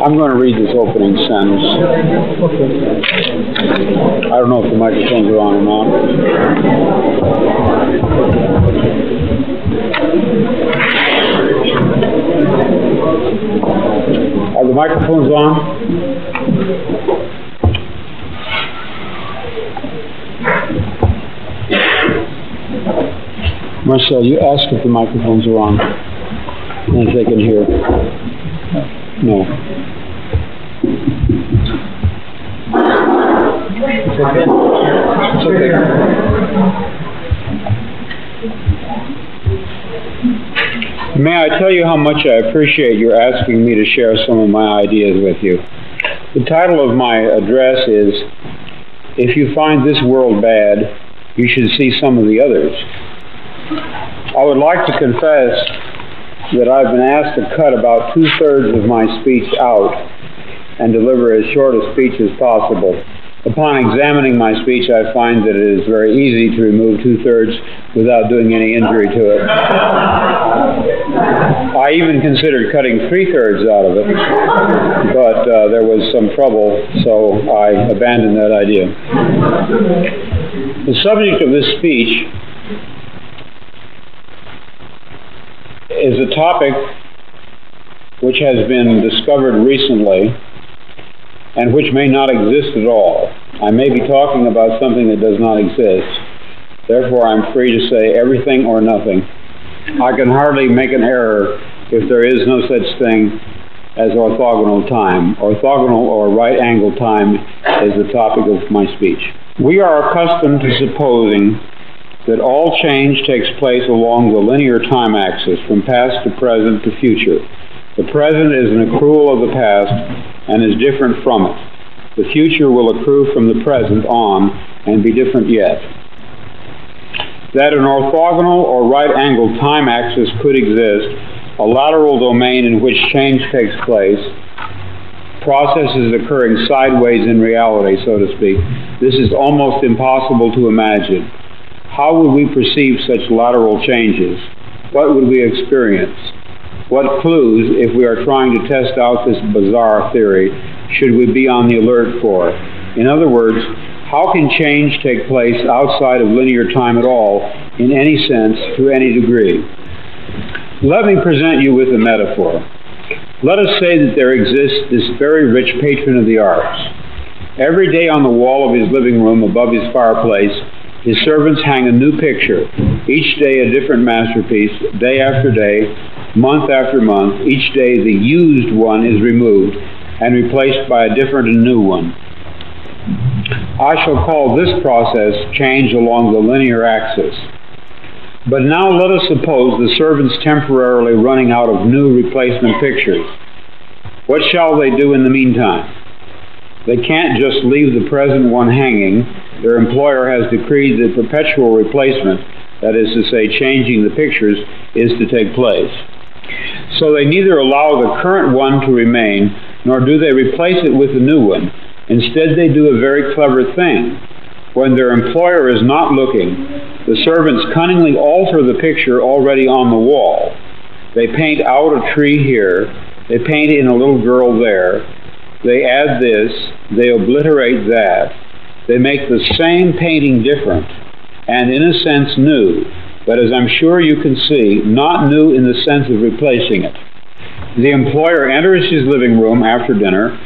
I'm going to read this opening sentence. I don't know if the microphones are on or not. Are the microphones on? Marcel, you ask if the microphones are on, and if they can hear. No. It's okay. It's okay. May I tell you how much I appreciate your asking me to share some of my ideas with you? The title of my address is If You Find This World Bad, You Should See Some of the Others. I would like to confess that I've been asked to cut about two thirds of my speech out and deliver as short a speech as possible. Upon examining my speech, I find that it is very easy to remove two thirds without doing any injury to it. I even considered cutting three thirds out of it, but uh, there was some trouble, so I abandoned that idea. The subject of this speech is a topic which has been discovered recently and which may not exist at all. I may be talking about something that does not exist. Therefore, I'm free to say everything or nothing. I can hardly make an error if there is no such thing as orthogonal time. Orthogonal or right angle time is the topic of my speech. We are accustomed to supposing that all change takes place along the linear time axis from past to present to future. The present is an accrual of the past and is different from it. The future will accrue from the present on and be different yet. That an orthogonal or right angled time axis could exist, a lateral domain in which change takes place, processes occurring sideways in reality, so to speak, this is almost impossible to imagine. How would we perceive such lateral changes? What would we experience? What clues, if we are trying to test out this bizarre theory, should we be on the alert for? In other words, how can change take place outside of linear time at all, in any sense, to any degree? Let me present you with a metaphor. Let us say that there exists this very rich patron of the arts. Every day on the wall of his living room above his fireplace, his servants hang a new picture, each day a different masterpiece, day after day, month after month. Each day the used one is removed and replaced by a different and new one. I shall call this process change along the linear axis. But now let us suppose the servants temporarily running out of new replacement pictures. What shall they do in the meantime? They can't just leave the present one hanging their employer has decreed that perpetual replacement, that is to say, changing the pictures, is to take place. So they neither allow the current one to remain, nor do they replace it with a new one. Instead, they do a very clever thing. When their employer is not looking, the servants cunningly alter the picture already on the wall. They paint out a tree here, they paint in a little girl there, they add this, they obliterate that, they make the same painting different and, in a sense, new, but as I'm sure you can see, not new in the sense of replacing it. The employer enters his living room after dinner,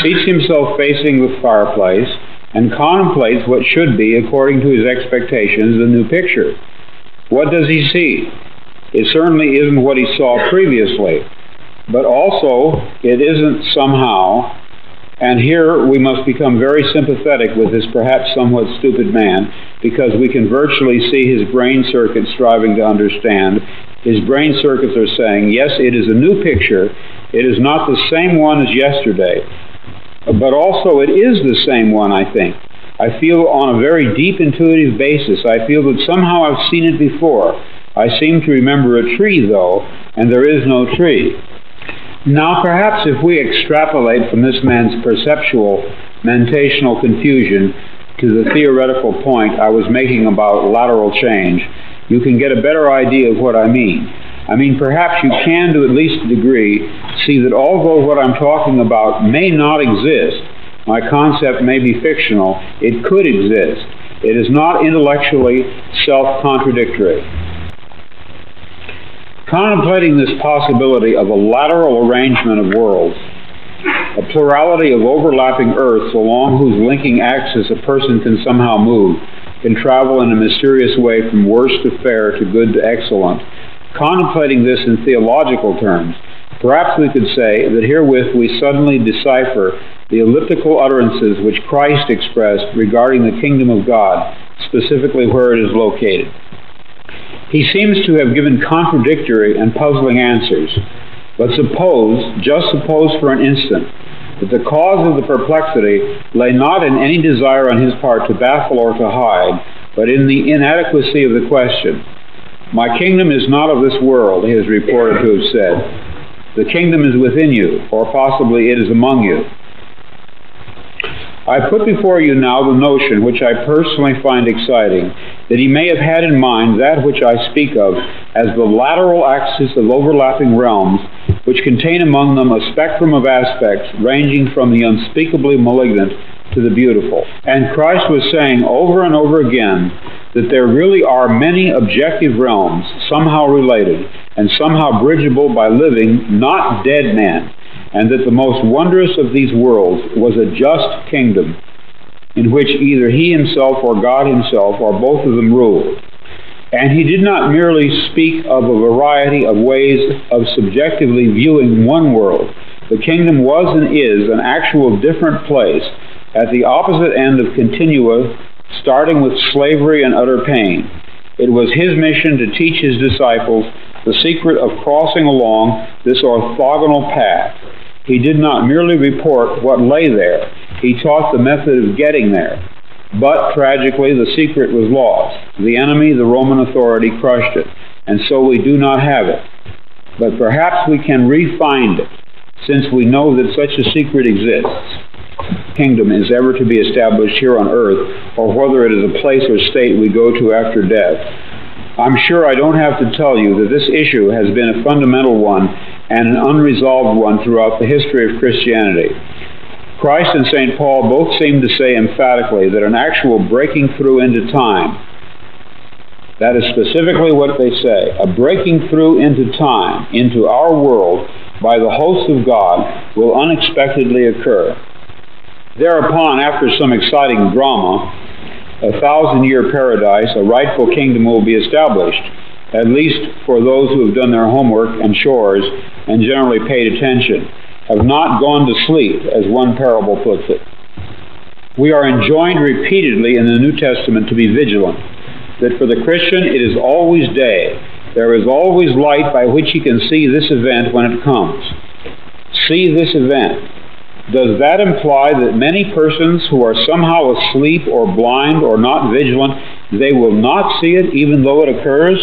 seats himself facing the fireplace, and contemplates what should be, according to his expectations, the new picture. What does he see? It certainly isn't what he saw previously, but also it isn't somehow and here we must become very sympathetic with this perhaps somewhat stupid man because we can virtually see his brain circuits striving to understand. His brain circuits are saying, yes, it is a new picture. It is not the same one as yesterday, but also it is the same one, I think. I feel on a very deep intuitive basis, I feel that somehow I've seen it before. I seem to remember a tree, though, and there is no tree. Now, perhaps if we extrapolate from this man's perceptual mentational confusion to the theoretical point I was making about lateral change, you can get a better idea of what I mean. I mean, perhaps you can, to at least a degree, see that although what I'm talking about may not exist, my concept may be fictional, it could exist. It is not intellectually self contradictory. Contemplating this possibility of a lateral arrangement of worlds, a plurality of overlapping Earths along whose linking axis a person can somehow move, can travel in a mysterious way from worse to fair to good to excellent. Contemplating this in theological terms, perhaps we could say that herewith we suddenly decipher the elliptical utterances which Christ expressed regarding the kingdom of God, specifically where it is located. He seems to have given contradictory and puzzling answers. But suppose, just suppose for an instant, that the cause of the perplexity lay not in any desire on his part to baffle or to hide, but in the inadequacy of the question. My kingdom is not of this world, he is reported to have said. The kingdom is within you, or possibly it is among you. I put before you now the notion, which I personally find exciting, that he may have had in mind that which I speak of as the lateral axis of overlapping realms, which contain among them a spectrum of aspects ranging from the unspeakably malignant to the beautiful. And Christ was saying over and over again that there really are many objective realms, somehow related, and somehow bridgeable by living, not dead men and that the most wondrous of these worlds was a just kingdom in which either he himself or God himself or both of them ruled. And he did not merely speak of a variety of ways of subjectively viewing one world. The kingdom was and is an actual different place at the opposite end of continua, starting with slavery and utter pain. It was his mission to teach his disciples the secret of crossing along this orthogonal path he did not merely report what lay there, he taught the method of getting there. But tragically, the secret was lost. The enemy, the Roman authority, crushed it, and so we do not have it. But perhaps we can re-find it, since we know that such a secret exists. Kingdom is ever to be established here on earth, or whether it is a place or state we go to after death. I'm sure I don't have to tell you that this issue has been a fundamental one and an unresolved one throughout the history of Christianity. Christ and St. Paul both seem to say emphatically that an actual breaking through into time, that is specifically what they say, a breaking through into time, into our world, by the host of God, will unexpectedly occur. Thereupon, after some exciting drama, a thousand year paradise, a rightful kingdom will be established at least for those who have done their homework and chores and generally paid attention, have not gone to sleep, as one parable puts it. We are enjoined repeatedly in the New Testament to be vigilant, that for the Christian it is always day. There is always light by which he can see this event when it comes. See this event. Does that imply that many persons who are somehow asleep or blind or not vigilant, they will not see it even though it occurs?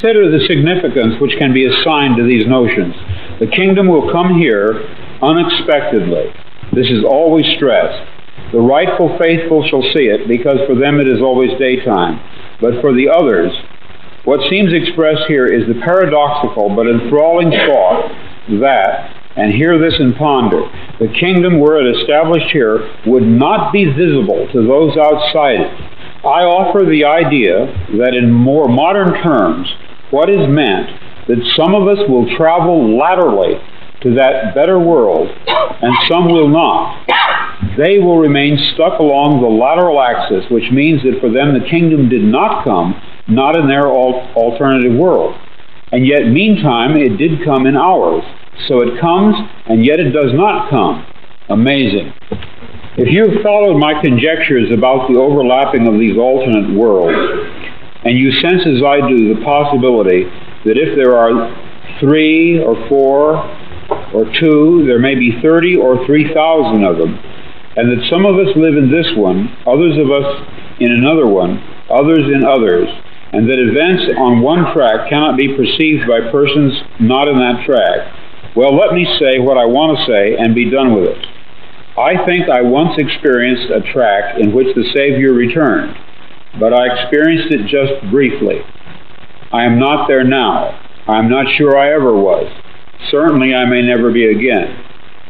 Consider the significance which can be assigned to these notions. The kingdom will come here unexpectedly. This is always stressed. The rightful faithful shall see it, because for them it is always daytime. But for the others, what seems expressed here is the paradoxical but enthralling thought that, and hear this and ponder, the kingdom were it established here would not be visible to those outside it. I offer the idea that in more modern terms, what is meant that some of us will travel laterally to that better world and some will not. They will remain stuck along the lateral axis, which means that for them the kingdom did not come, not in their alternative world. And yet, meantime, it did come in ours. So it comes, and yet it does not come. Amazing. If you've followed my conjectures about the overlapping of these alternate worlds, and you sense as I do the possibility that if there are three or four or two, there may be 30 or 3,000 of them, and that some of us live in this one, others of us in another one, others in others, and that events on one track cannot be perceived by persons not in that track. Well, let me say what I want to say and be done with it. I think I once experienced a track in which the Savior returned but I experienced it just briefly. I am not there now. I'm not sure I ever was. Certainly I may never be again.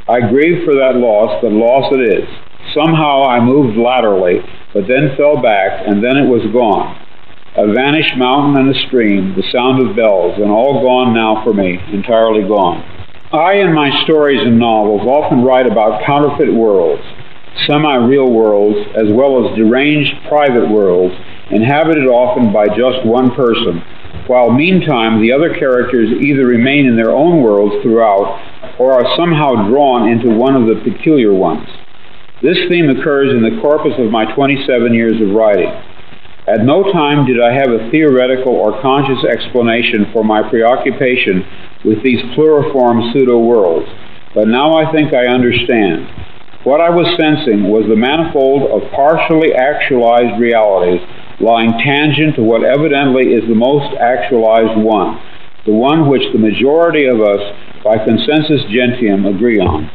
I grieve for that loss, but loss it is. Somehow I moved laterally, but then fell back, and then it was gone. A vanished mountain and a stream, the sound of bells, and all gone now for me, entirely gone. I, in my stories and novels, often write about counterfeit worlds, semi-real worlds, as well as deranged private worlds, inhabited often by just one person, while meantime the other characters either remain in their own worlds throughout or are somehow drawn into one of the peculiar ones. This theme occurs in the corpus of my 27 years of writing. At no time did I have a theoretical or conscious explanation for my preoccupation with these pluriform pseudo-worlds, but now I think I understand. What I was sensing was the manifold of partially actualized realities lying tangent to what evidently is the most actualized one, the one which the majority of us, by consensus gentium, agree on.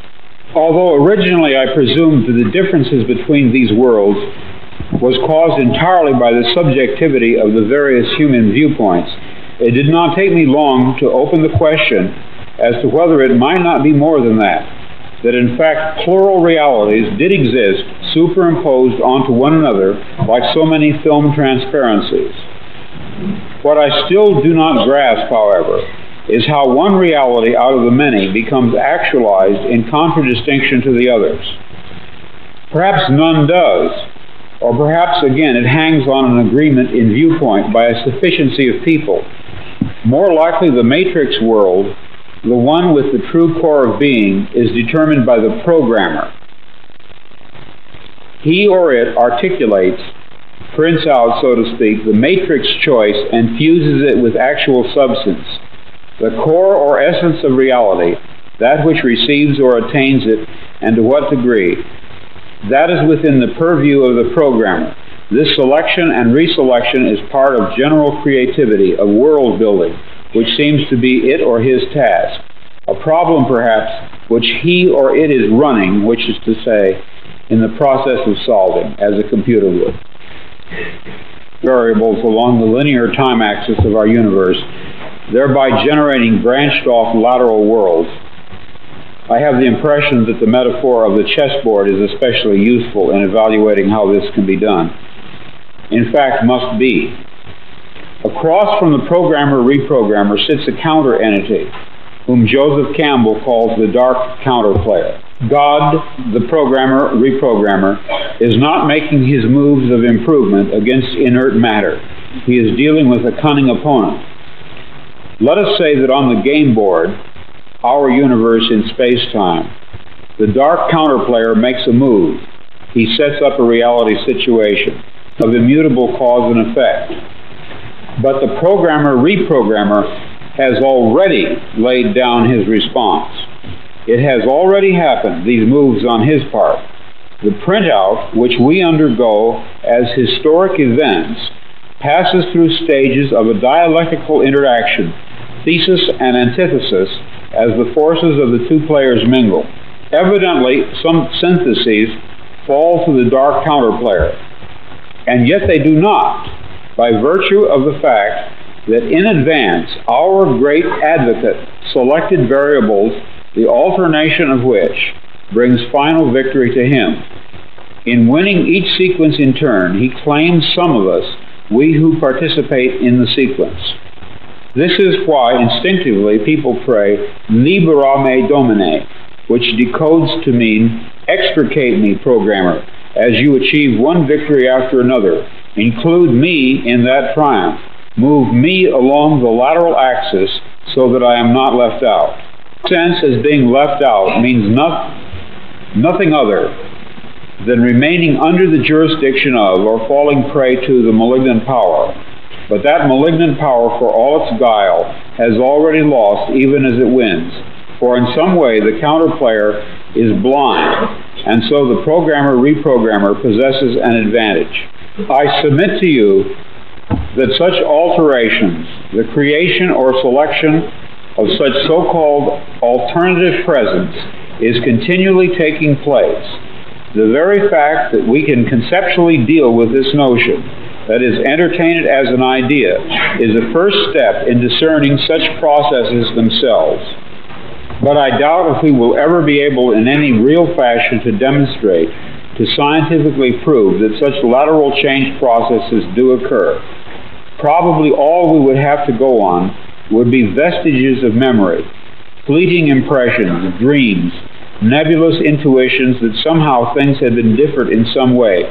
Although originally I presumed that the differences between these worlds was caused entirely by the subjectivity of the various human viewpoints, it did not take me long to open the question as to whether it might not be more than that that in fact plural realities did exist superimposed onto one another like so many film transparencies. What I still do not grasp, however, is how one reality out of the many becomes actualized in contradistinction to the others. Perhaps none does, or perhaps again it hangs on an agreement in viewpoint by a sufficiency of people. More likely the matrix world the one with the true core of being, is determined by the programmer. He or it articulates, prints out, so to speak, the matrix choice and fuses it with actual substance, the core or essence of reality, that which receives or attains it, and to what degree. That is within the purview of the programmer. This selection and reselection is part of general creativity, of world building, which seems to be it or his task. A problem, perhaps, which he or it is running, which is to say, in the process of solving, as a computer would. Variables along the linear time axis of our universe, thereby generating branched off lateral worlds. I have the impression that the metaphor of the chessboard is especially useful in evaluating how this can be done. In fact, must be. Across from the programmer-reprogrammer sits a counter entity, whom Joseph Campbell calls the dark counterplayer. God, the programmer-reprogrammer, is not making his moves of improvement against inert matter. He is dealing with a cunning opponent. Let us say that on the game board, our universe in space-time, the dark counterplayer makes a move. He sets up a reality situation of immutable cause and effect but the programmer reprogrammer has already laid down his response. It has already happened, these moves on his part. The printout, which we undergo as historic events, passes through stages of a dialectical interaction, thesis and antithesis, as the forces of the two players mingle. Evidently, some syntheses fall to the dark counterplayer, and yet they do not by virtue of the fact that in advance our great advocate selected variables, the alternation of which brings final victory to him. In winning each sequence in turn, he claims some of us, we who participate in the sequence. This is why instinctively people pray, Libera me Domine, which decodes to mean, extricate me, programmer, as you achieve one victory after another, Include me in that triumph. Move me along the lateral axis so that I am not left out. Sense as being left out means not, nothing other than remaining under the jurisdiction of or falling prey to the malignant power. But that malignant power, for all its guile, has already lost even as it wins. For in some way the counterplayer is blind, and so the programmer reprogrammer possesses an advantage. I submit to you that such alterations, the creation or selection of such so-called alternative presents, is continually taking place. The very fact that we can conceptually deal with this notion that is, entertain it as an idea, is the first step in discerning such processes themselves. But I doubt if we will ever be able in any real fashion to demonstrate, to scientifically prove that such lateral change processes do occur. Probably all we would have to go on would be vestiges of memory, fleeting impressions, dreams, nebulous intuitions that somehow things had been different in some way,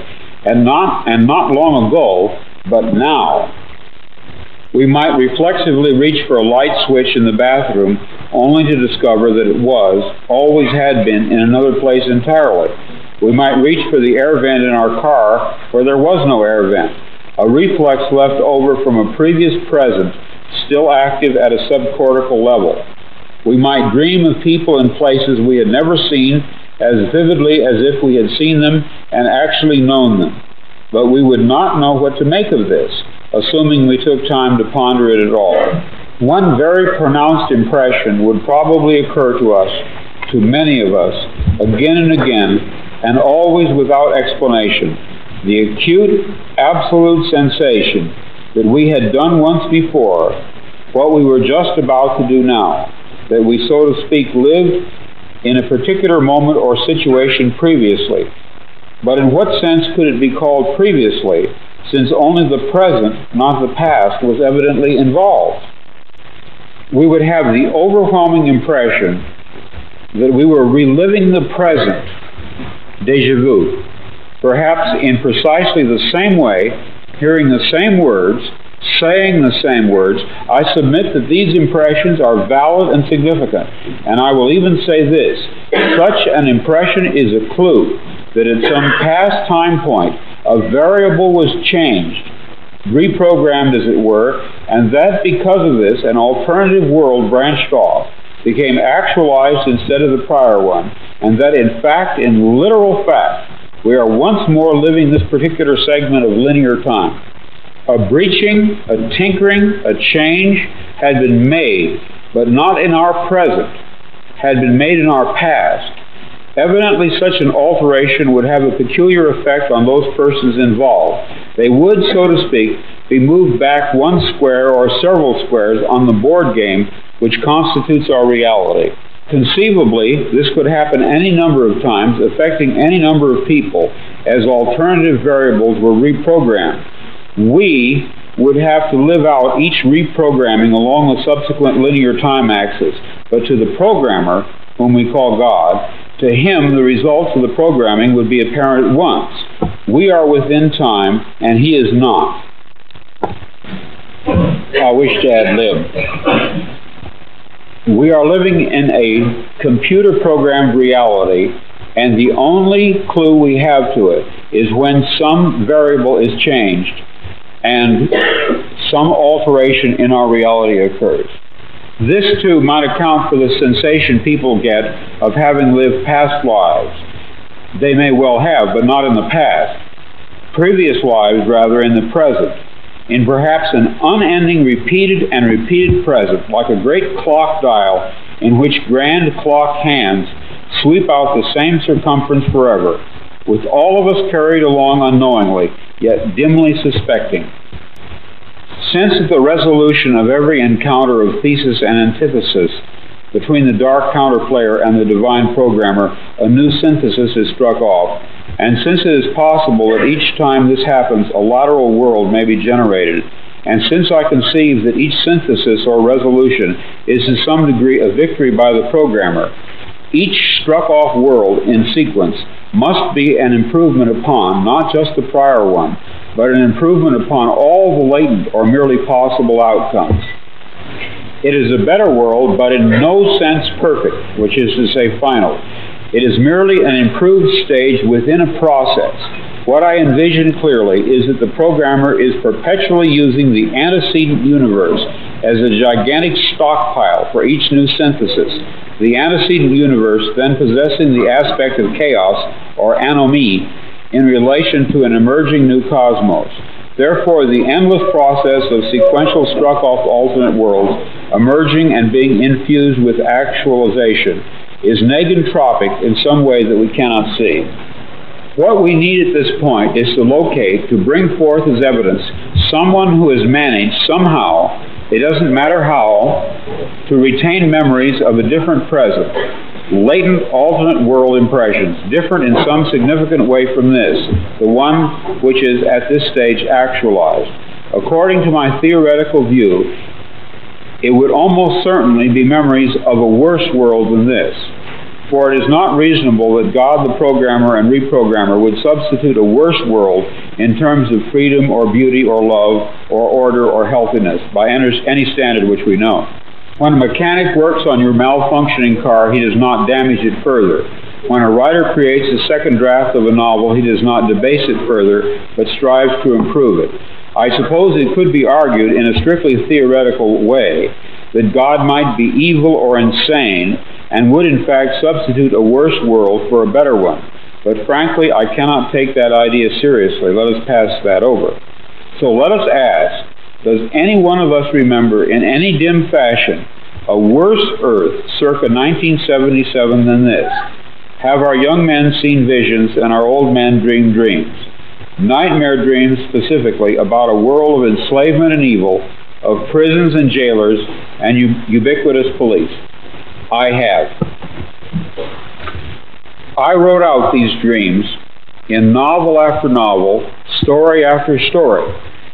and not and not long ago, but now. We might reflexively reach for a light switch in the bathroom only to discover that it was, always had been, in another place entirely. We might reach for the air vent in our car where there was no air vent, a reflex left over from a previous present still active at a subcortical level. We might dream of people and places we had never seen as vividly as if we had seen them and actually known them. But we would not know what to make of this, assuming we took time to ponder it at all. One very pronounced impression would probably occur to us, to many of us, again and again, and always without explanation. The acute, absolute sensation that we had done once before what we were just about to do now that we, so to speak, lived in a particular moment or situation previously. But in what sense could it be called previously, since only the present, not the past, was evidently involved? We would have the overwhelming impression that we were reliving the present, deja vu, perhaps in precisely the same way, hearing the same words, saying the same words, I submit that these impressions are valid and significant. And I will even say this such an impression is a clue that at some past time point a variable was changed, reprogrammed as it were, and that because of this an alternative world branched off, became actualized instead of the prior one, and that in fact, in literal fact, we are once more living this particular segment of linear time a breaching, a tinkering, a change had been made, but not in our present, had been made in our past. Evidently, such an alteration would have a peculiar effect on those persons involved. They would, so to speak, be moved back one square or several squares on the board game which constitutes our reality. Conceivably, this could happen any number of times, affecting any number of people, as alternative variables were reprogrammed we would have to live out each reprogramming along the subsequent linear time axis. But to the programmer, whom we call God, to him the results of the programming would be apparent at once. We are within time, and he is not. I wish to ad lib. We are living in a computer programmed reality, and the only clue we have to it is when some variable is changed and some alteration in our reality occurs. This too might account for the sensation people get of having lived past lives. They may well have, but not in the past. Previous lives, rather, in the present, in perhaps an unending, repeated and repeated present, like a great clock dial in which grand clock hands sweep out the same circumference forever, with all of us carried along unknowingly, yet dimly suspecting. Since the resolution of every encounter of thesis and antithesis between the dark counterplayer and the divine programmer, a new synthesis is struck off. And since it is possible that each time this happens, a lateral world may be generated, and since I conceive that each synthesis or resolution is to some degree a victory by the programmer, each struck off world in sequence must be an improvement upon not just the prior one, but an improvement upon all the latent or merely possible outcomes. It is a better world, but in no sense perfect, which is to say final. It is merely an improved stage within a process. What I envision clearly is that the programmer is perpetually using the antecedent universe as a gigantic stockpile for each new synthesis. The antecedent universe then possessing the aspect of chaos, or anomie, in relation to an emerging new cosmos. Therefore, the endless process of sequential struck off alternate worlds emerging and being infused with actualization is negentropic in some way that we cannot see. What we need at this point is to locate, to bring forth as evidence, someone who has managed somehow, it doesn't matter how, to retain memories of a different present, latent alternate world impressions, different in some significant way from this, the one which is at this stage actualized. According to my theoretical view, it would almost certainly be memories of a worse world than this. For it is not reasonable that God the programmer and reprogrammer would substitute a worse world in terms of freedom or beauty or love or order or healthiness by any standard which we know. When a mechanic works on your malfunctioning car, he does not damage it further. When a writer creates a second draft of a novel, he does not debase it further, but strives to improve it. I suppose it could be argued in a strictly theoretical way that God might be evil or insane and would in fact substitute a worse world for a better one. But frankly, I cannot take that idea seriously. Let us pass that over. So let us ask, does any one of us remember in any dim fashion a worse earth circa 1977 than this? Have our young men seen visions and our old men dreamed dreams? Nightmare dreams specifically about a world of enslavement and evil, of prisons and jailers, and ubiquitous police. I have. I wrote out these dreams in novel after novel, story after story.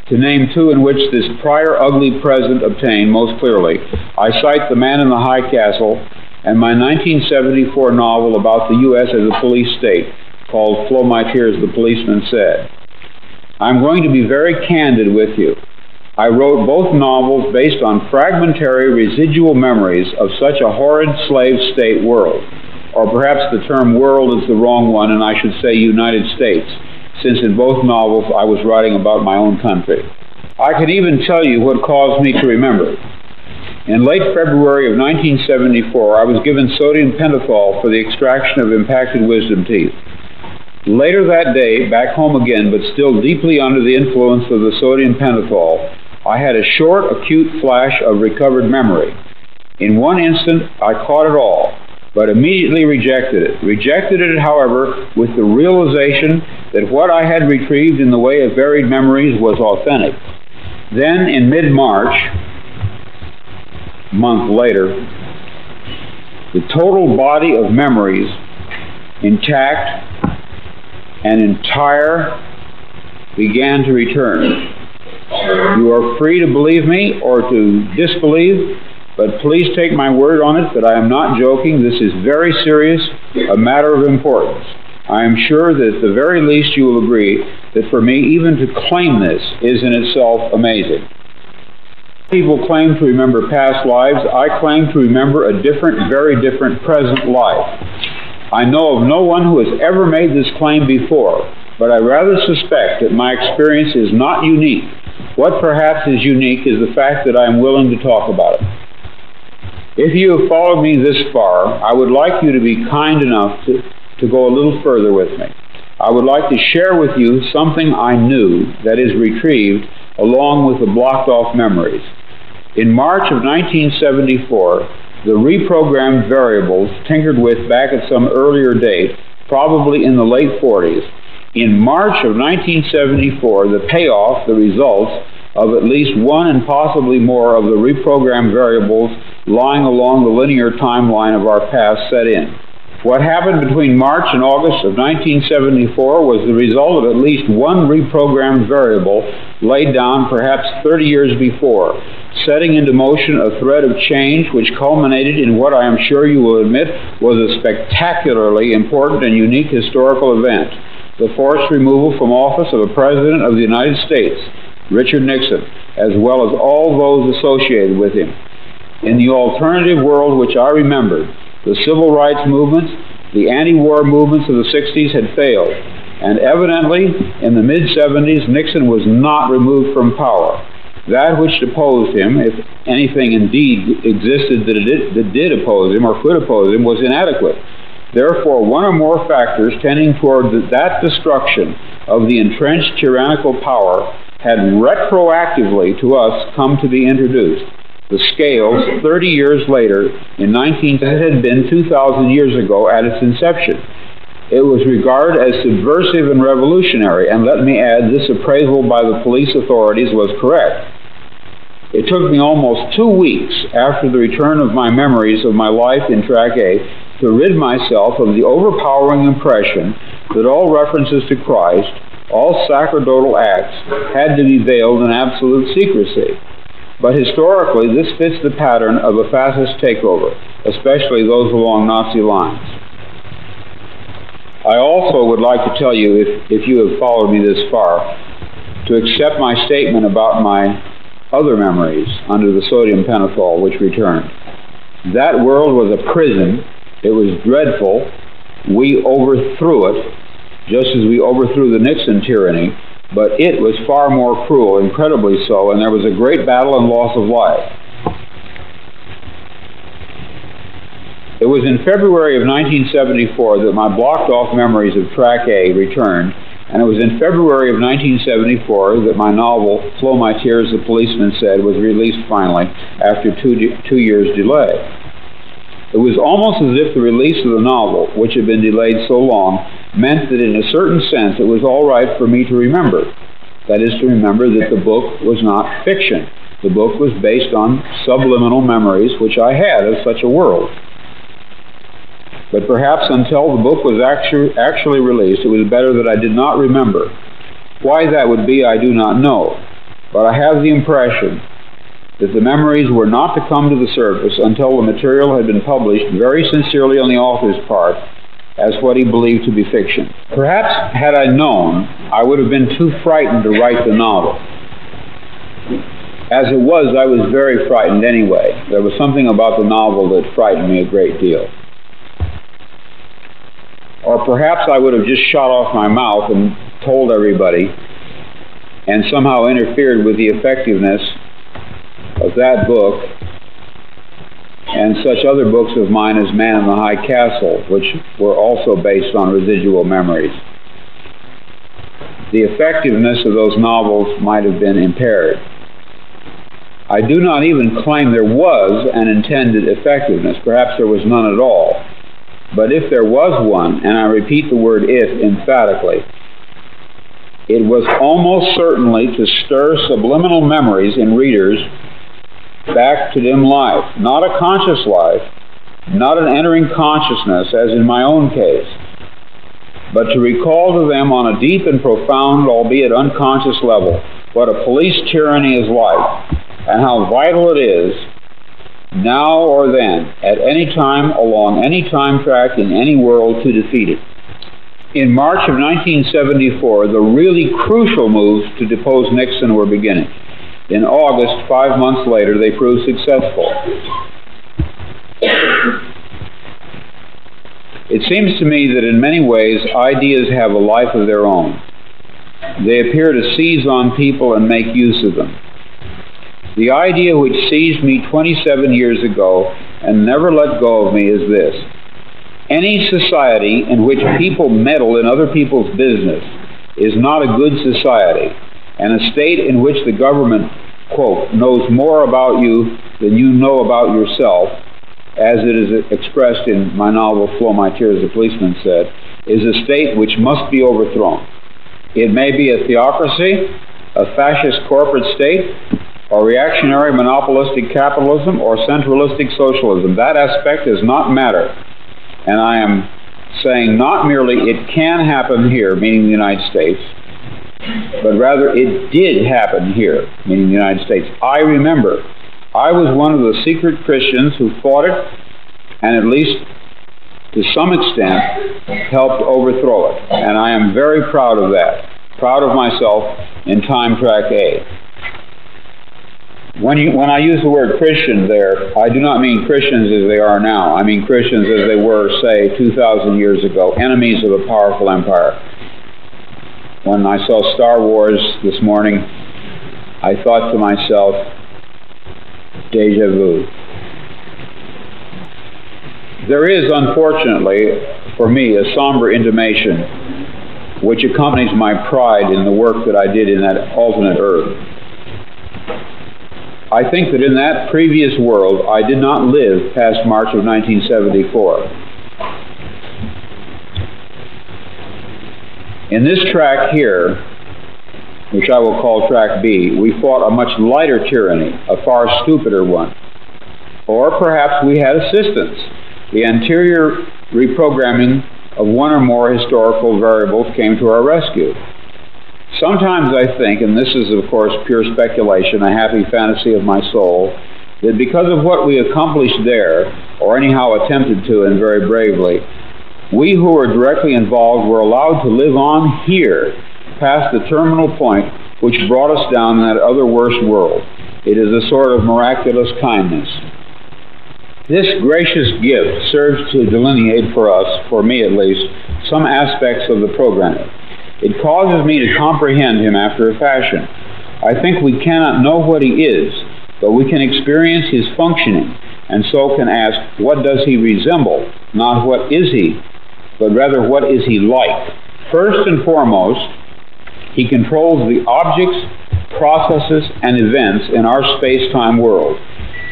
To name two in which this prior ugly present obtained most clearly, I cite The Man in the High Castle and my 1974 novel about the U.S. as a police state called Flow My Tears, the Policeman Said. I'm going to be very candid with you. I wrote both novels based on fragmentary residual memories of such a horrid slave state world. Or perhaps the term world is the wrong one, and I should say United States, since in both novels I was writing about my own country. I can even tell you what caused me to remember. In late February of 1974, I was given sodium pentothal for the extraction of impacted wisdom teeth. Later that day, back home again, but still deeply under the influence of the sodium pentothal, I had a short, acute flash of recovered memory. In one instant, I caught it all, but immediately rejected it. Rejected it, however, with the realization that what I had retrieved in the way of varied memories was authentic. Then, in mid March, month later, the total body of memories, intact and entire, began to return. You are free to believe me or to disbelieve, but please take my word on it that I am not joking. This is very serious, a matter of importance. I am sure that at the very least you will agree that for me, even to claim this is in itself amazing. People claim to remember past lives. I claim to remember a different, very different present life. I know of no one who has ever made this claim before, but I rather suspect that my experience is not unique what perhaps is unique is the fact that I am willing to talk about it. If you have followed me this far, I would like you to be kind enough to, to go a little further with me. I would like to share with you something I knew that is retrieved along with the blocked off memories. In March of 1974, the reprogrammed variables tinkered with back at some earlier date, probably in the late 40s, in March of 1974, the payoff, the results of at least one and possibly more of the reprogrammed variables lying along the linear timeline of our past set in. What happened between March and August of 1974 was the result of at least one reprogrammed variable laid down perhaps 30 years before, setting into motion a thread of change which culminated in what I am sure you will admit was a spectacularly important and unique historical event the forced removal from office of a President of the United States, Richard Nixon, as well as all those associated with him. In the alternative world which I remembered, the civil rights movements, the anti-war movements of the 60s had failed, and evidently, in the mid-70s, Nixon was not removed from power. That which deposed him, if anything indeed existed that, did, that did oppose him or could oppose him, was inadequate. Therefore, one or more factors tending toward that destruction of the entrenched tyrannical power had retroactively to us come to be introduced. The scales, 30 years later, in 19, it had been 2,000 years ago at its inception. It was regarded as subversive and revolutionary, and let me add, this appraisal by the police authorities was correct. It took me almost two weeks after the return of my memories of my life in Track A to rid myself of the overpowering impression that all references to Christ, all sacerdotal acts, had to be veiled in absolute secrecy. But historically, this fits the pattern of a fascist takeover, especially those along Nazi lines. I also would like to tell you, if, if you have followed me this far, to accept my statement about my other memories under the sodium pentothal which returned. That world was a prison. It was dreadful. We overthrew it, just as we overthrew the Nixon tyranny, but it was far more cruel, incredibly so, and there was a great battle and loss of life. It was in February of 1974 that my blocked off memories of Track A returned, and it was in February of 1974 that my novel, Flow My Tears, the Policeman Said, was released finally after two, two years' delay. It was almost as if the release of the novel, which had been delayed so long, meant that in a certain sense it was all right for me to remember. That is, to remember that the book was not fiction. The book was based on subliminal memories which I had of such a world. But perhaps until the book was actu- actually released, it was better that I did not remember. Why that would be, I do not know. But I have the impression that the memories were not to come to the surface until the material had been published very sincerely on the author's part as what he believed to be fiction. Perhaps, had I known, I would have been too frightened to write the novel. As it was, I was very frightened anyway. There was something about the novel that frightened me a great deal. Or perhaps I would have just shot off my mouth and told everybody and somehow interfered with the effectiveness of that book and such other books of mine as Man in the High Castle, which were also based on residual memories. The effectiveness of those novels might have been impaired. I do not even claim there was an intended effectiveness. Perhaps there was none at all. But if there was one, and I repeat the word if emphatically, it was almost certainly to stir subliminal memories in readers back to dim life, not a conscious life, not an entering consciousness as in my own case, but to recall to them on a deep and profound, albeit unconscious level, what a police tyranny is like and how vital it is now or then, at any time, along any time track, in any world, to defeat it. In March of 1974, the really crucial moves to depose Nixon were beginning. In August, five months later, they proved successful. It seems to me that in many ways, ideas have a life of their own. They appear to seize on people and make use of them. The idea which seized me 27 years ago and never let go of me is this. Any society in which people meddle in other people's business is not a good society, and a state in which the government, quote, knows more about you than you know about yourself, as it is expressed in my novel Flow My Tears, the policeman said, is a state which must be overthrown. It may be a theocracy, a fascist corporate state, or reactionary monopolistic capitalism or centralistic socialism. That aspect does not matter. And I am saying not merely it can happen here, meaning the United States, but rather it did happen here, meaning the United States. I remember I was one of the secret Christians who fought it and at least to some extent helped overthrow it. And I am very proud of that. Proud of myself in Time Track A. When, you, when I use the word Christian there, I do not mean Christians as they are now. I mean Christians as they were, say, 2,000 years ago, enemies of a powerful empire. When I saw Star Wars this morning, I thought to myself, deja vu. There is, unfortunately, for me, a somber intimation which accompanies my pride in the work that I did in that alternate earth. I think that in that previous world, I did not live past March of 1974. In this track here, which I will call track B, we fought a much lighter tyranny, a far stupider one. Or perhaps we had assistance, the anterior reprogramming of one or more historical variables came to our rescue. Sometimes I think, and this is of course pure speculation, a happy fantasy of my soul, that because of what we accomplished there, or anyhow attempted to and very bravely, we who were directly involved were allowed to live on here, past the terminal point which brought us down that other worse world. It is a sort of miraculous kindness. This gracious gift serves to delineate for us, for me at least, some aspects of the programming. It causes me to comprehend him after a fashion. I think we cannot know what he is, but we can experience his functioning, and so can ask, what does he resemble? Not what is he, but rather what is he like? First and foremost, he controls the objects, processes, and events in our space-time world.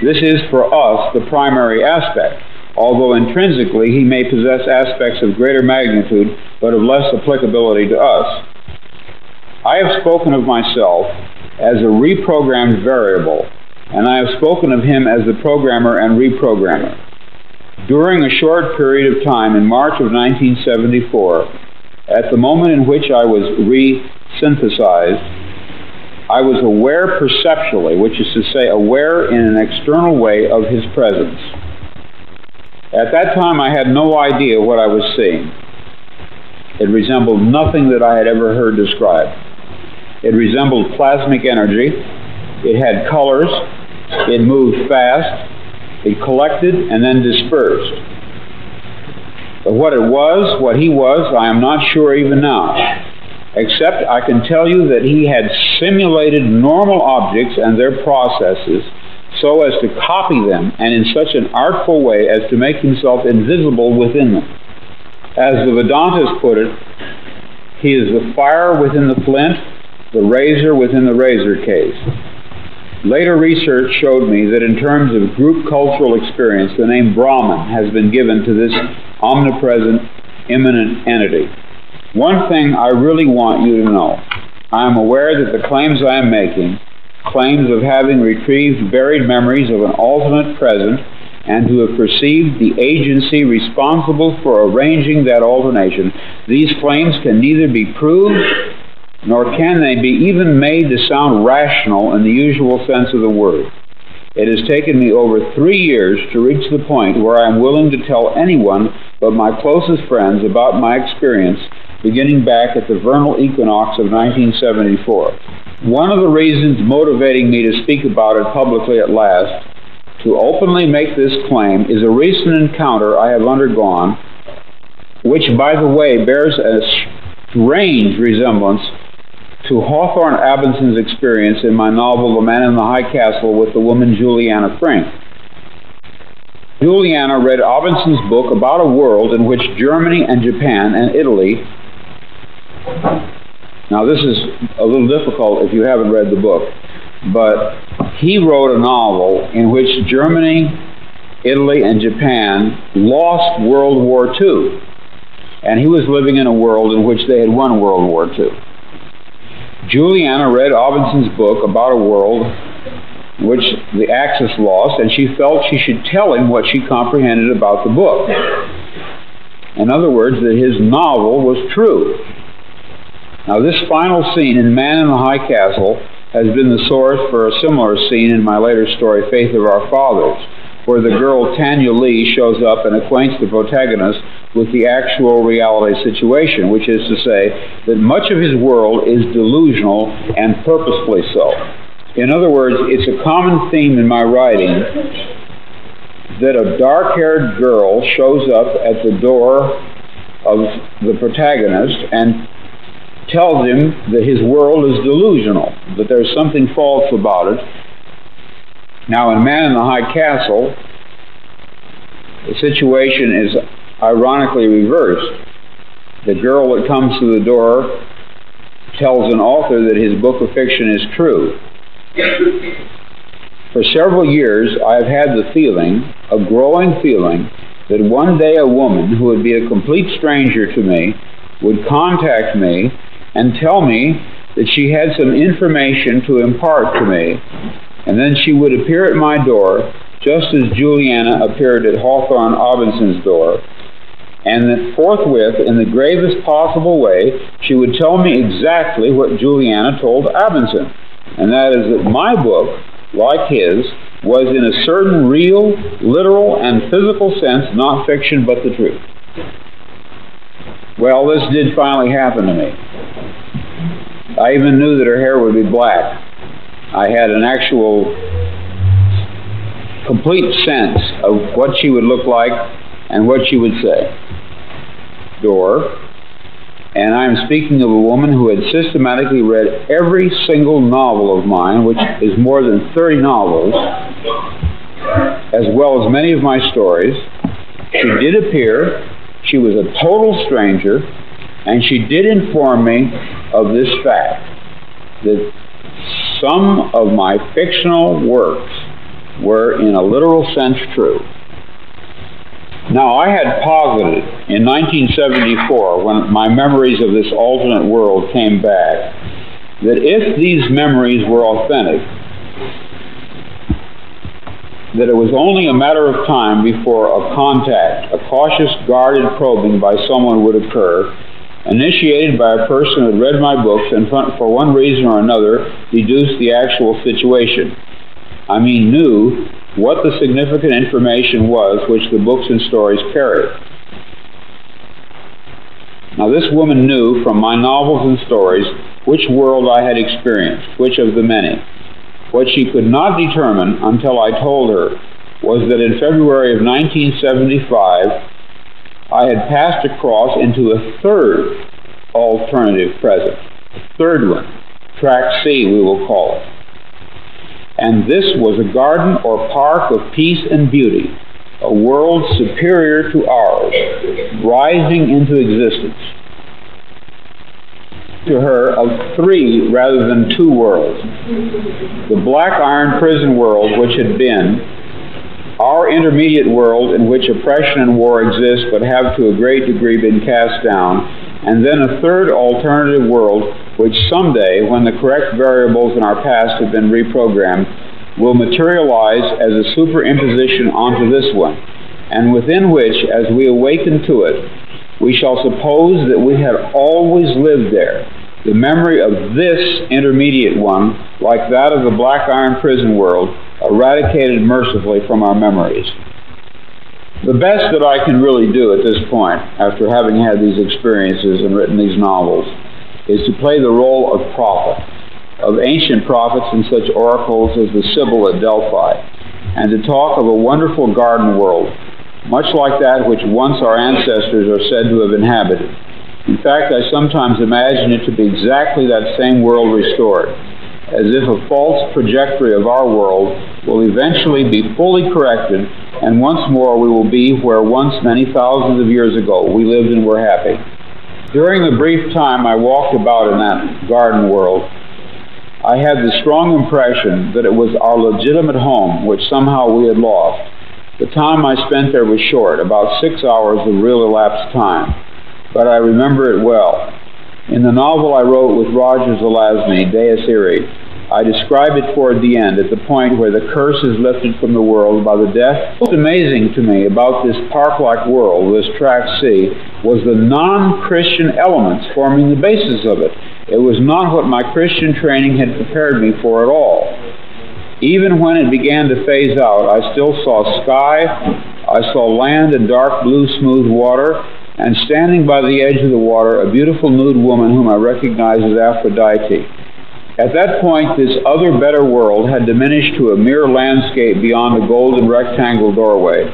This is for us the primary aspect, although intrinsically he may possess aspects of greater magnitude but of less applicability to us. I have spoken of myself as a reprogrammed variable, and I have spoken of him as the programmer and reprogrammer. During a short period of time in March of 1974, at the moment in which I was re-synthesized, I was aware perceptually, which is to say, aware in an external way of his presence. At that time, I had no idea what I was seeing. It resembled nothing that I had ever heard described. It resembled plasmic energy. It had colors. It moved fast. It collected and then dispersed. But what it was, what he was, I am not sure even now. Except I can tell you that he had simulated normal objects and their processes so as to copy them and in such an artful way as to make himself invisible within them. As the Vedantas put it, he is the fire within the flint, the razor within the razor case. Later research showed me that in terms of group cultural experience, the name Brahman has been given to this omnipresent, immanent entity. One thing I really want you to know I am aware that the claims I am making, claims of having retrieved buried memories of an alternate present, and to have perceived the agency responsible for arranging that alternation, these claims can neither be proved nor can they be even made to sound rational in the usual sense of the word. It has taken me over three years to reach the point where I am willing to tell anyone but my closest friends about my experience beginning back at the vernal equinox of 1974. One of the reasons motivating me to speak about it publicly at last, to openly make this claim, is a recent encounter I have undergone, which, by the way, bears a strange resemblance to Hawthorne Abendsen's experience in my novel The Man in the High Castle with the woman Juliana Frink. Juliana read Abendsen's book about a world in which Germany and Japan and Italy. Now, this is a little difficult if you haven't read the book, but he wrote a novel in which Germany, Italy, and Japan lost World War II. And he was living in a world in which they had won World War II. Juliana read Abendsen's book about a world which the Axis lost, and she felt she should tell him what she comprehended about the book. In other words, that his novel was true. Now, this final scene in Man in the High Castle has been the source for a similar scene in my later story, Faith of Our Fathers, where the girl Tanya Lee shows up and acquaints the protagonist with the actual reality situation, which is to say that much of his world is delusional and purposefully so. In other words, it's a common theme in my writing that a dark haired girl shows up at the door of the protagonist and tells him that his world is delusional, that there's something false about it. Now, in Man in the High Castle, the situation is ironically reversed. The girl that comes to the door tells an author that his book of fiction is true. For several years, I have had the feeling, a growing feeling, that one day a woman who would be a complete stranger to me would contact me and tell me that she had some information to impart to me, and then she would appear at my door just as Juliana appeared at Hawthorne Abendsen's door, and that forthwith, in the gravest possible way, she would tell me exactly what Juliana told Abendsen, and that is that my book, like his, was in a certain real, literal, and physical sense not fiction but the truth. Well, this did finally happen to me. I even knew that her hair would be black. I had an actual complete sense of what she would look like and what she would say. Door. And I'm speaking of a woman who had systematically read every single novel of mine, which is more than 30 novels, as well as many of my stories. She did appear. She was a total stranger, and she did inform me of this fact that some of my fictional works were, in a literal sense, true. Now, I had posited in 1974, when my memories of this alternate world came back, that if these memories were authentic, that it was only a matter of time before a contact, a cautious, guarded probing by someone would occur, initiated by a person who had read my books and for one reason or another deduced the actual situation. I mean, knew what the significant information was which the books and stories carried. Now, this woman knew from my novels and stories which world I had experienced, which of the many. What she could not determine until I told her was that in February of 1975, I had passed across into a third alternative present, a third one, track C, we will call it and this was a garden or park of peace and beauty, a world superior to ours, rising into existence. To her, of three rather than two worlds. The black iron prison world, which had been, our intermediate world in which oppression and war exist but have to a great degree been cast down, and then a third alternative world which someday, when the correct variables in our past have been reprogrammed, will materialize as a superimposition onto this one, and within which, as we awaken to it, we shall suppose that we had always lived there. The memory of this intermediate one, like that of the black iron prison world, eradicated mercifully from our memories. The best that I can really do at this point, after having had these experiences and written these novels, is to play the role of prophet, of ancient prophets and such oracles as the Sibyl at Delphi, and to talk of a wonderful garden world, much like that which once our ancestors are said to have inhabited. In fact, I sometimes imagine it to be exactly that same world restored as if a false trajectory of our world will eventually be fully corrected, and once more we will be where once many thousands of years ago we lived and were happy. During the brief time I walked about in that garden world, I had the strong impression that it was our legitimate home which somehow we had lost. The time I spent there was short, about six hours of real elapsed time, but I remember it well. In the novel I wrote with Roger Zelazny, Deus Irae, I describe it toward the end, at the point where the curse is lifted from the world by the death. What's amazing to me about this park-like world, this track C, was the non-Christian elements forming the basis of it. It was not what my Christian training had prepared me for at all. Even when it began to phase out, I still saw sky, I saw land and dark blue smooth water, and standing by the edge of the water, a beautiful nude woman whom I recognized as Aphrodite. At that point, this other better world had diminished to a mere landscape beyond a golden rectangle doorway.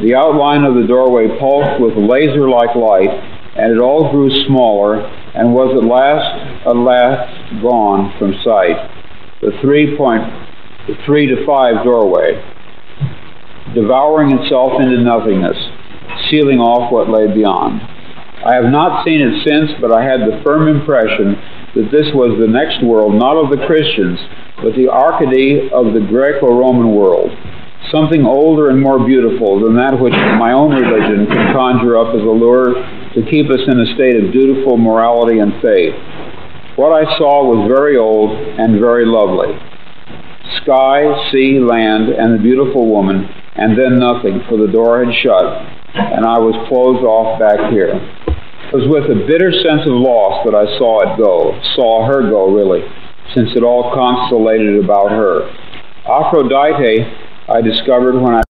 The outline of the doorway pulsed with laser like light, and it all grew smaller and was at last, at last gone from sight. The three point, the three to five doorway, devouring itself into nothingness sealing off what lay beyond. I have not seen it since, but I had the firm impression that this was the next world, not of the Christians, but the Arcady of the Greco-Roman world, something older and more beautiful than that which my own religion can conjure up as a lure to keep us in a state of dutiful morality and faith. What I saw was very old and very lovely. Sky, sea, land, and the beautiful woman, and then nothing, for the door had shut, and I was closed off back here. It was with a bitter sense of loss that I saw it go, saw her go, really, since it all constellated about her. Aphrodite, I discovered when I